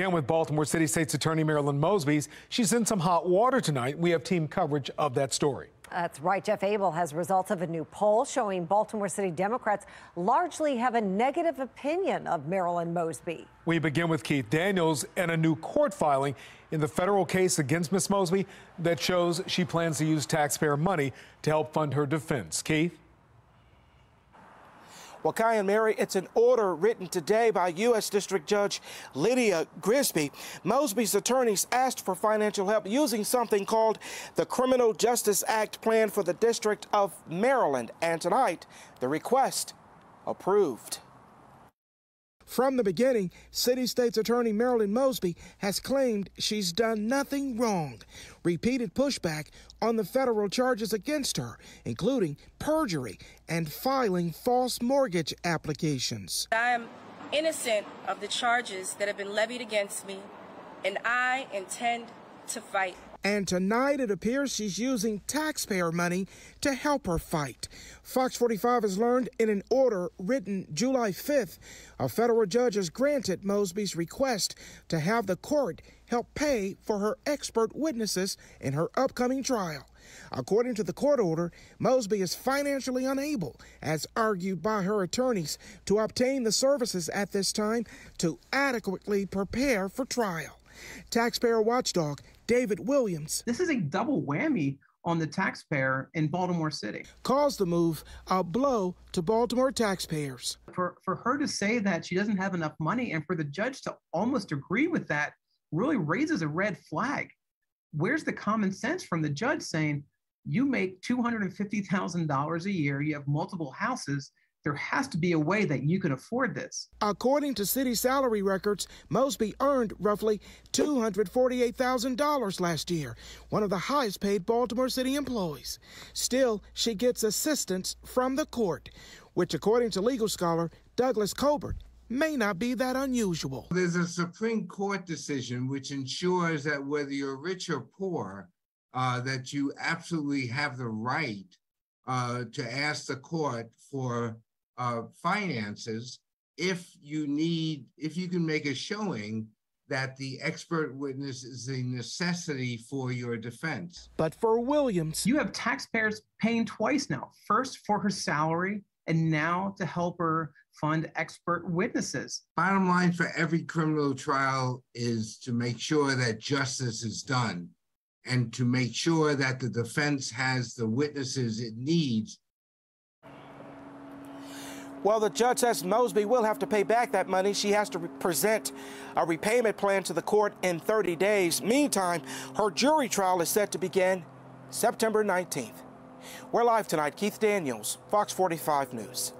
Again, with Baltimore City State's Attorney Marilyn Mosby. She's in some hot water tonight. We have team coverage of that story. That's right. Jeff Abel has results of a new poll showing Baltimore City Democrats largely have a negative opinion of Marilyn Mosby. We begin with Keith Daniels and a new court filing in the federal case against Miss Mosby that shows she plans to use taxpayer money to help fund her defense. Keith? Well, Kai and Mary, it's an order written today by U.S. District Judge Lydia Griggsby. Mosby's attorneys asked for financial help using something called the Criminal Justice Act plan for the District of Maryland. And tonight, the request approved. From the beginning, City State's Attorney Marilyn Mosby has claimed she's done nothing wrong. Repeated pushback on the federal charges against her, including perjury and filing false mortgage applications. I am innocent of the charges that have been levied against me, and I intend to fight. And tonight it appears she's using taxpayer money to help her fight. Fox 45 has learned in an order written July 5th, a federal judge has granted Mosby's request to have the court help pay for her expert witnesses in her upcoming trial. According to the court order, Mosby is financially unable, as argued by her attorneys, to obtain the services at this time to adequately prepare for trial. Taxpayer watchdog David Williams. This is a double whammy on the taxpayer in Baltimore City. Calls the move a blow to Baltimore taxpayers. For, for her to say that she doesn't have enough money and for the judge to almost agree with that really raises a red flag. Where's the common sense from the judge saying, you make $250,000 a year, you have multiple houses, there has to be a way that you can afford this. According to city salary records, Mosby earned roughly $248,000 last year, one of the highest paid Baltimore City employees. Still, she gets assistance from the court, which, according to legal scholar Douglas Colbert, may not be that unusual. There's a Supreme Court decision which ensures that whether you're rich or poor, uh, that you absolutely have the right uh, to ask the court for uh, finances if you need, if you can make a showing that the expert witness is a necessity for your defense. But for Williams, you have taxpayers paying twice now first for her salary, and now to help her fund expert witnesses. Bottom line for every criminal trial is to make sure that justice is done and to make sure that the defense has the witnesses it needs well, the judge says Mosby will have to pay back that money. She has to present a repayment plan to the court in 30 days. Meantime, her jury trial is set to begin September 19th. We're live tonight. Keith Daniels, Fox 45 News.